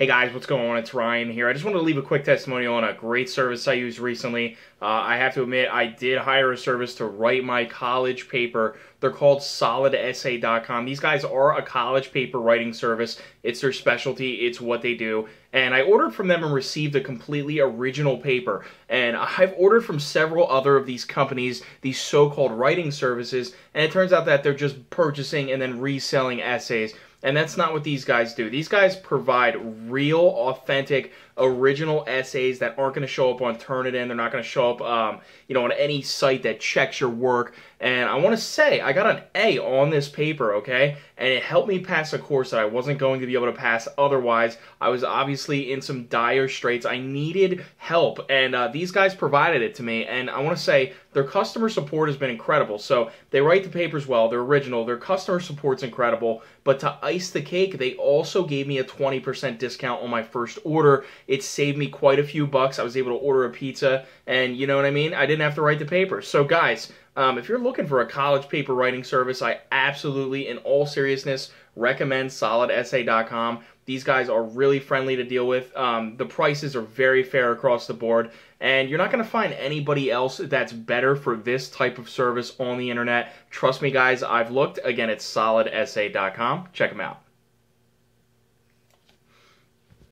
Hey guys, what's going on? It's Ryan here. I just wanted to leave a quick testimonial on a great service I used recently. Uh, I have to admit, I did hire a service to write my college paper. They're called solidessay.com. These guys are a college paper writing service. It's their specialty, it's what they do. And I ordered from them and received a completely original paper. And I've ordered from several other of these companies, these so called writing services, and it turns out that they're just purchasing and then reselling essays. And that's not what these guys do. These guys provide real, authentic, original essays that aren't going to show up on Turnitin. They're not going to show up, um, you know, on any site that checks your work. And I want to say I got an A on this paper, okay? And it helped me pass a course that I wasn't going to be able to pass otherwise. I was obviously in some dire straits. I needed help, and uh, these guys provided it to me. And I want to say their customer support has been incredible. So they write the papers well, they're original, their customer support's incredible. But to ice the cake, they also gave me a 20% discount on my first order. It saved me quite a few bucks. I was able to order a pizza, and you know what I mean? I didn't have to write the paper. So, guys, um, if you're looking for a college paper writing service, I absolutely, in all seriousness, recommend solidessay.com. These guys are really friendly to deal with. Um, the prices are very fair across the board, and you're not going to find anybody else that's better for this type of service on the internet. Trust me, guys, I've looked. Again, it's solidessay.com. Check them out.